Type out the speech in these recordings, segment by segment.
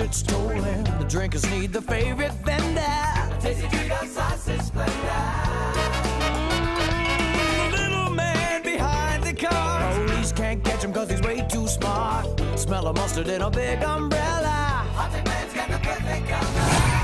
it's stolen. The drinkers need the favorite vendor. Tasty treat of sausage splendor. Little man behind the car. Police can't catch him cause he's way too smart. Smell of mustard in a big umbrella. Hot man's got the perfect I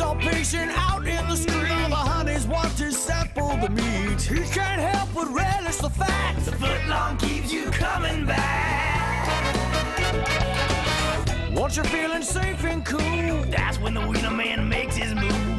all patient out in the street. The honeys want to sample the meat. He can't help but relish the fact the footlong keeps you coming back. Once you're feeling safe and cool, that's when the wiener man makes his move.